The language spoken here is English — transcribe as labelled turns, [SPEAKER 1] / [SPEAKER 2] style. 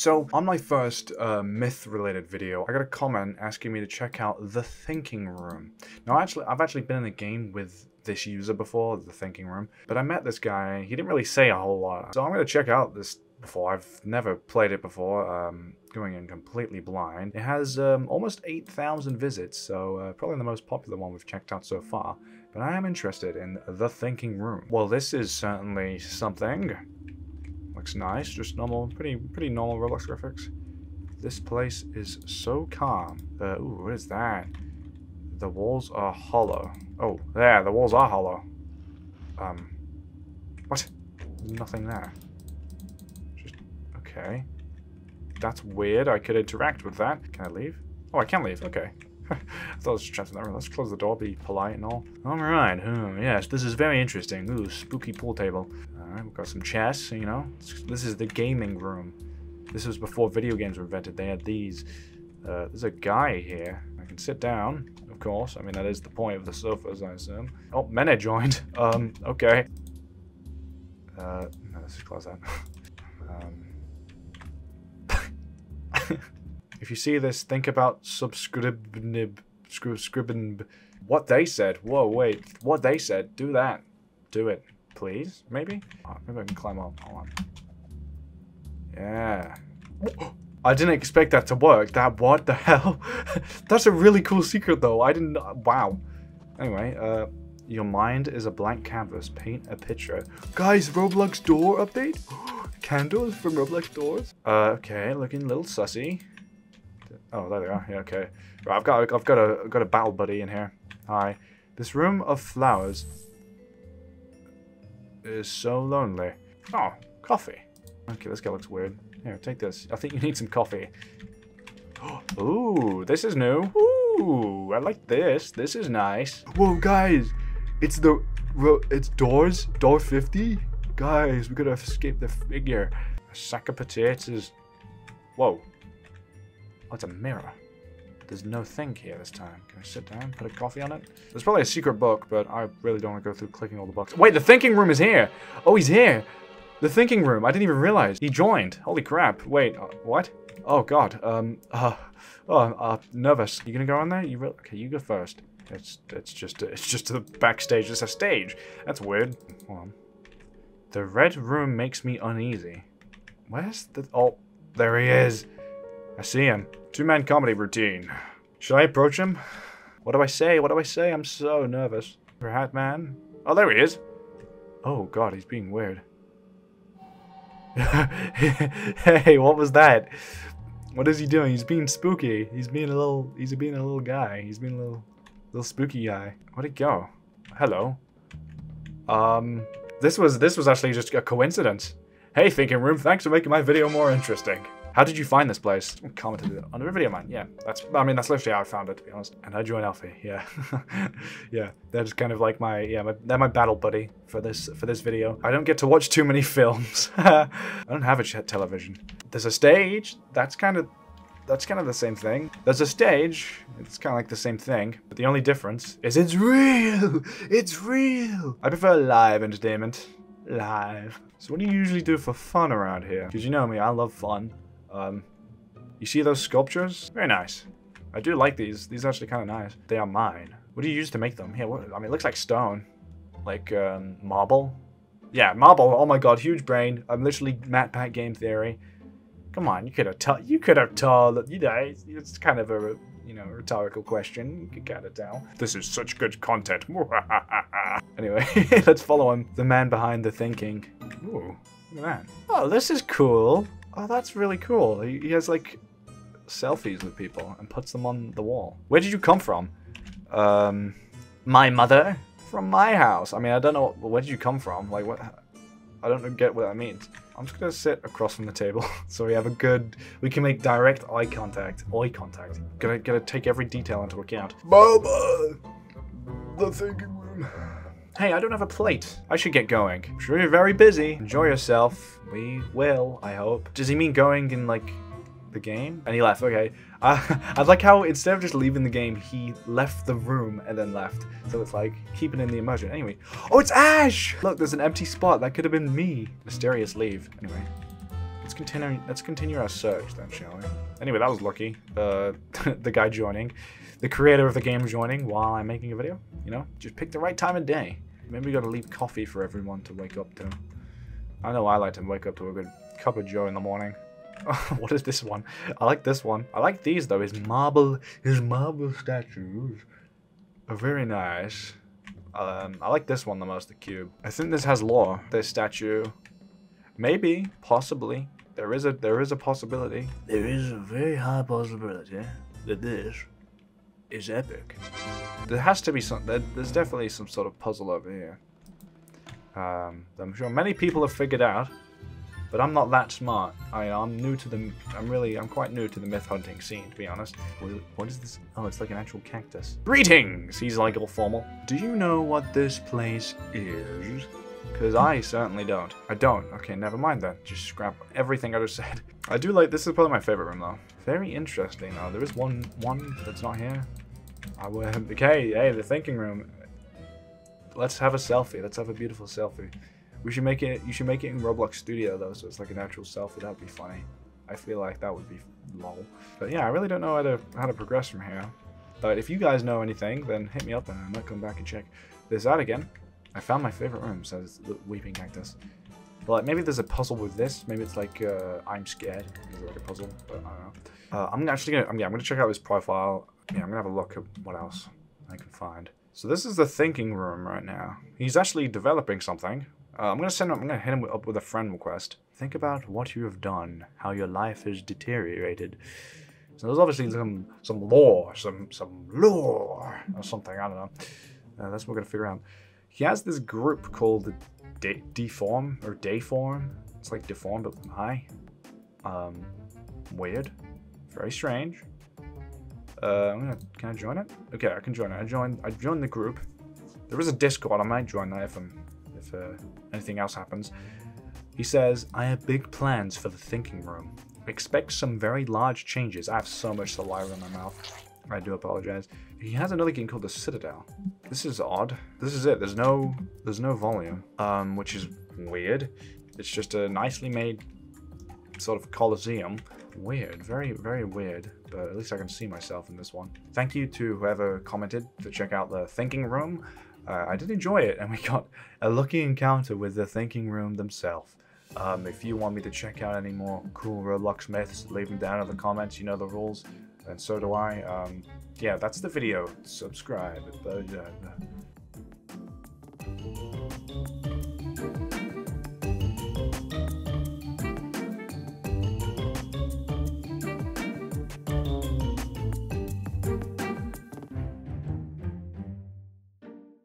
[SPEAKER 1] So, on my first uh, myth-related video, I got a comment asking me to check out The Thinking Room. Now, actually, I've actually been in a game with this user before, The Thinking Room, but I met this guy, he didn't really say a whole lot. So I'm going to check out this before. I've never played it before, um, going in completely blind. It has um, almost 8,000 visits, so uh, probably the most popular one we've checked out so far. But I am interested in The Thinking Room. Well, this is certainly something. Looks nice, just normal, pretty pretty normal Roblox graphics. This place is so calm. Uh, ooh, what is that? The walls are hollow. Oh, there, the walls are hollow. Um, what? Nothing there. Just, okay. That's weird, I could interact with that. Can I leave? Oh, I can leave, okay. I thought I was trapped that room. Let's close the door, be polite and all. Alright, oh, yes, this is very interesting. Ooh, spooky pool table. Alright, we've got some chess, you know. This is the gaming room. This was before video games were invented. They had these. Uh, there's a guy here. I can sit down, of course. I mean, that is the point of the sofas, I assume. Oh, Mene joined. Um, okay. Uh, no, let's just close that. um. if you see this, think about subscribing, subscribing, what they said. Whoa, wait, what they said. Do that. Do it please? Maybe? Oh, maybe I can climb up. Hold on. Yeah. I didn't expect that to work. That, what the hell? That's a really cool secret though. I didn't, wow. Anyway, uh, your mind is a blank canvas. Paint a picture. Guys, Roblox door update? Candles from Roblox doors? Uh, okay, looking a little sussy. Oh, there they are. Yeah, okay. Right, I've got, I've got a, I've got a battle buddy in here. Hi. This room of flowers is so lonely. Oh, coffee. Okay, this guy looks weird. Here, take this. I think you need some coffee. Ooh, this is new. Ooh, I like this. This is nice. Whoa, guys. It's the... It's doors. Door 50. Guys, we gotta escape the figure. A sack of potatoes. Whoa. Oh, it's a mirror. There's no thing here this time. Can I sit down, put a coffee on it? There's probably a secret book, but I really don't want to go through clicking all the books. Wait, the thinking room is here! Oh, he's here! The thinking room, I didn't even realize. He joined. Holy crap. Wait, uh, what? Oh god, um, uh, oh, I'm uh, nervous. You gonna go on there? You really? Okay, you go first. It's, it's just, it's just a backstage. It's a stage. That's weird. Hold on. The red room makes me uneasy. Where's the, oh, there he is. I see him. Two-man comedy routine. Should I approach him? What do I say? What do I say? I'm so nervous. Hat man. Oh, there he is. Oh, God, he's being weird. hey, what was that? What is he doing? He's being spooky. He's being a little, he's being a little guy. He's being a little, little spooky guy. Where'd he go? Hello. Um, this was, this was actually just a coincidence. Hey, Thinking Room, thanks for making my video more interesting. How did you find this place? Commented on the video, man. Yeah, that's. I mean, that's literally how I found it, to be honest. And I joined Alfie. Yeah, yeah. They're just kind of like my yeah. My, they're my battle buddy for this for this video. I don't get to watch too many films. I don't have a television. There's a stage. That's kind of that's kind of the same thing. There's a stage. It's kind of like the same thing. But the only difference is it's real. It's real. I prefer live entertainment. Live. So what do you usually do for fun around here? Because you know me, I love fun. Um, you see those sculptures? Very nice. I do like these. These are actually kind of nice. They are mine. What do you use to make them? Yeah, what, I mean, it looks like stone. Like, um, marble? Yeah, marble. Oh my god, huge brain. I'm literally MatPat game theory. Come on, you could have told. You could have told. You know, it's, it's kind of a you know rhetorical question. You could kind of tell. This is such good content. anyway, let's follow him. The man behind the thinking. Ooh, look at that. Oh, this is cool. Oh, that's really cool. He, he has like selfies with people and puts them on the wall. Where did you come from? Um, my mother? From my house. I mean, I don't know. Where did you come from? Like, what? I don't get what that means. I'm just gonna sit across from the table so we have a good. We can make direct eye contact. Eye contact. Gonna, gonna take every detail into account. Boba, the thinking room. Hey, I don't have a plate. I should get going. I'm sure you're very busy. Enjoy yourself. We will, I hope. Does he mean going in, like, the game? And he left, okay. Uh, I like how instead of just leaving the game, he left the room and then left. So it's like, keeping in the immersion. Anyway. Oh, it's Ash! Look, there's an empty spot. That could have been me. Mysterious leave. Anyway. let's continue. Let's continue our search then, shall we? Anyway, that was lucky. Uh, the guy joining, the creator of the game joining while I'm making a video. You know, just pick the right time of day. Maybe we gotta leave coffee for everyone to wake up to. I know I like to wake up to a good cup of joe in the morning. what is this one? I like this one. I like these though. His marble, his marble statues are very nice. Um, I like this one the most, the cube. I think this has lore. This statue, maybe, possibly, there is a there is a possibility. There is a very high possibility that this is epic. There has to be some. There, there's definitely some sort of puzzle over here. Um, I'm sure many people have figured out, but I'm not that smart. I, I'm new to the. I'm really. I'm quite new to the myth hunting scene, to be honest. What, what is this? Oh, it's like an actual cactus. Greetings. He's like all formal. Do you know what this place is? Because I certainly don't. I don't. Okay, never mind then. Just scrap everything I just said. I do like. This is probably my favorite room though. Very interesting though. There is one one that's not here. I will. Okay. Hey, the thinking room. Let's have a selfie. Let's have a beautiful selfie. We should make it. You should make it in Roblox Studio though, so it's like an actual selfie. That'd be funny. I feel like that would be lol. But yeah, I really don't know how to how to progress from here. But if you guys know anything, then hit me up and I might come back and check this out again. I found my favorite room, says the Weeping Cactus. Well, maybe there's a puzzle with this. Maybe it's like uh, I'm scared. Is like a puzzle? But I don't know. Uh, I'm actually gonna. Yeah, I'm gonna check out his profile. Yeah, I'm gonna have a look at what else I can find. So this is the thinking room right now. He's actually developing something. Uh, I'm gonna send. I'm gonna hit him up with a friend request. Think about what you have done, how your life has deteriorated. So there's obviously some some lore, some some lore or something. I don't know. Uh, that's what we're gonna figure out. He has this group called De Deform or deform. It's like Deform but high. Um, weird. Very strange. Uh, I'm gonna, can I join it? Okay, I can join it. I joined. I joined the group. There is a Discord. I might join that if I'm, if uh, anything else happens. He says, "I have big plans for the thinking room. Expect some very large changes." I have so much saliva in my mouth. I do apologize. He has another game called the Citadel. This is odd. This is it. There's no, there's no volume, um, which is weird. It's just a nicely made sort of coliseum. Weird, very, very weird, but at least I can see myself in this one. Thank you to whoever commented to check out the Thinking Room. Uh, I did enjoy it, and we got a lucky encounter with the Thinking Room themselves. Um, if you want me to check out any more cool Roblox myths, leave them down in the comments. You know the rules, and so do I. Um, yeah, that's the video. Subscribe. Uh,